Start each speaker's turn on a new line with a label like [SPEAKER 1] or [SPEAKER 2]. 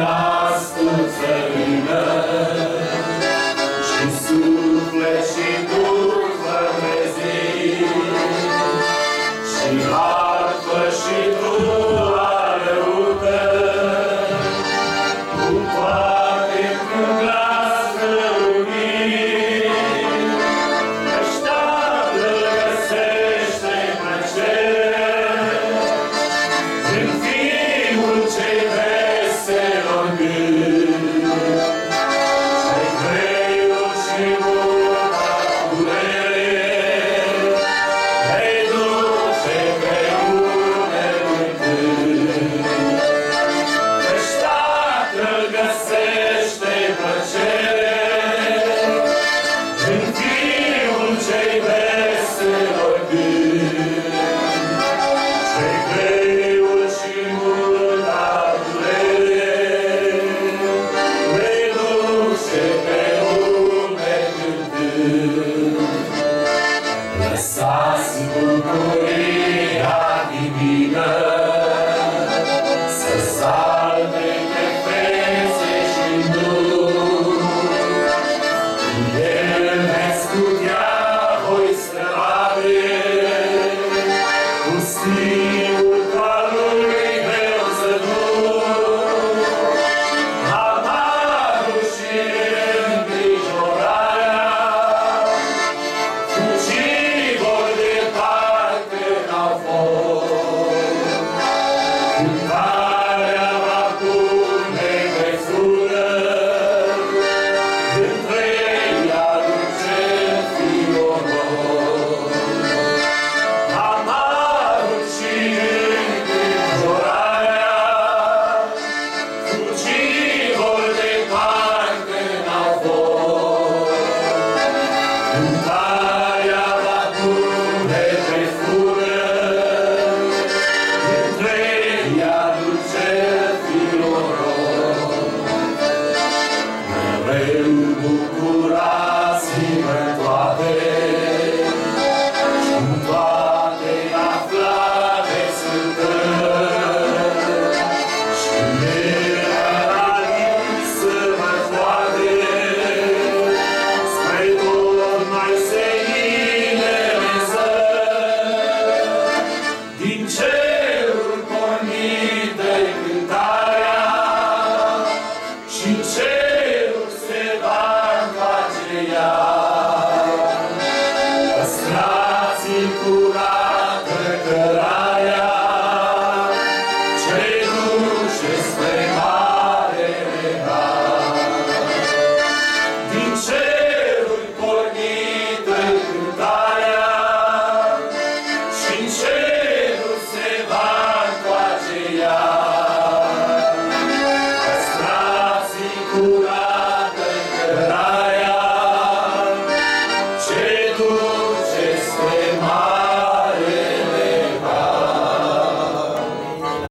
[SPEAKER 1] Trezește-te curar.